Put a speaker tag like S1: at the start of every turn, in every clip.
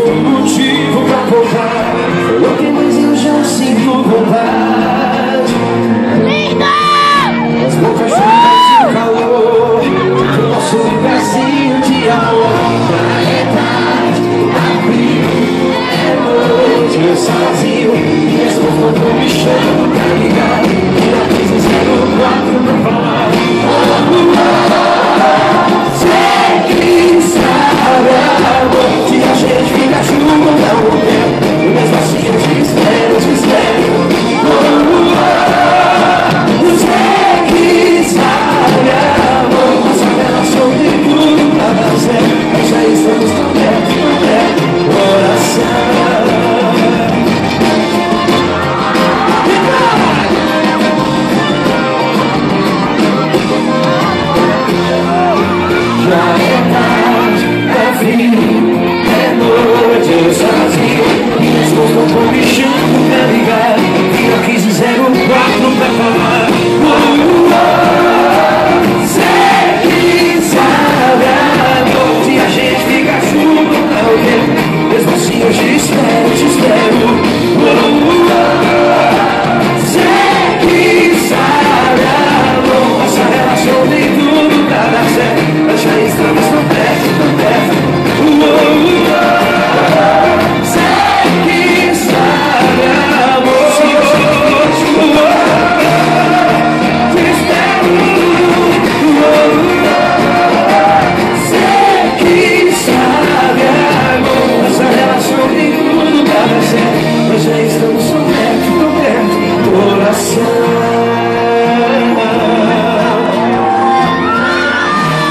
S1: foi motivo pra voltar Louco, mas eu já sinto vontade. Lindo! As bocas juntas e o calor O nosso lugarzinho de amor. Na metade, abril, é noite Eu sozinho e as mãos não me chamam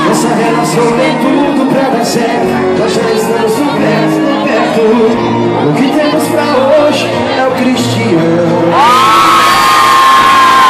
S1: Nossa relação tem tudo pra dar certo Nós